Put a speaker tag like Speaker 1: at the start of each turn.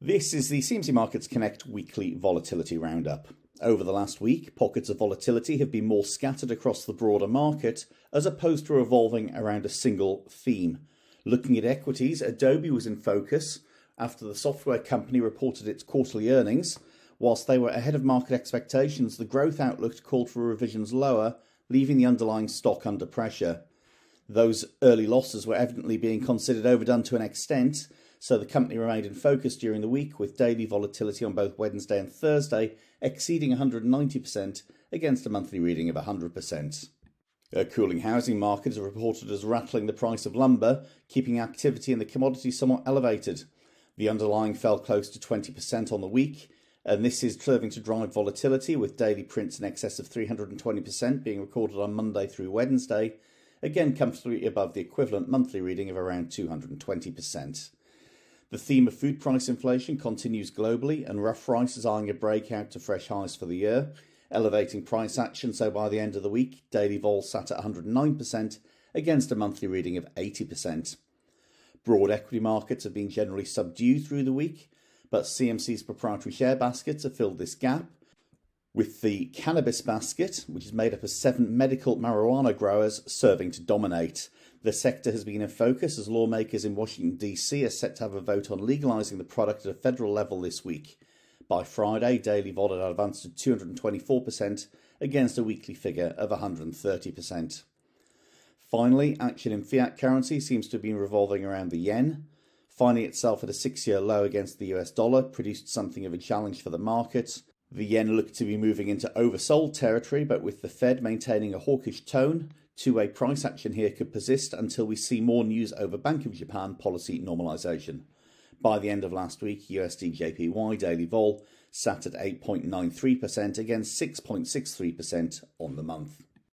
Speaker 1: This is the CMC Markets Connect weekly volatility roundup. Over the last week, pockets of volatility have been more scattered across the broader market as opposed to revolving around a single theme. Looking at equities, Adobe was in focus after the software company reported its quarterly earnings. Whilst they were ahead of market expectations, the growth outlook called for revisions lower, leaving the underlying stock under pressure. Those early losses were evidently being considered overdone to an extent, so the company remained in focus during the week with daily volatility on both Wednesday and Thursday exceeding 190% against a monthly reading of 100%. A cooling housing market is reported as rattling the price of lumber, keeping activity in the commodity somewhat elevated. The underlying fell close to 20% on the week, and this is serving to drive volatility with daily prints in excess of 320% being recorded on Monday through Wednesday, again comfortably above the equivalent monthly reading of around 220%. The theme of food price inflation continues globally, and rough rice is eyeing a breakout to fresh highs for the year, elevating price action. So by the end of the week, daily vol sat at 109% against a monthly reading of 80%. Broad equity markets have been generally subdued through the week, but CMC's proprietary share baskets have filled this gap, with the cannabis basket, which is made up of seven medical marijuana growers, serving to dominate. The sector has been in focus as lawmakers in Washington, D.C. are set to have a vote on legalising the product at a federal level this week. By Friday, daily vol had advanced to 224% against a weekly figure of 130%. Finally, action in fiat currency seems to have been revolving around the yen. Finding itself at a six year low against the US dollar produced something of a challenge for the market. The yen looked to be moving into oversold territory, but with the Fed maintaining a hawkish tone, two-way price action here could persist until we see more news over Bank of Japan policy normalization. By the end of last week, USD JPY daily vol sat at 8.93% against 6.63% on the month.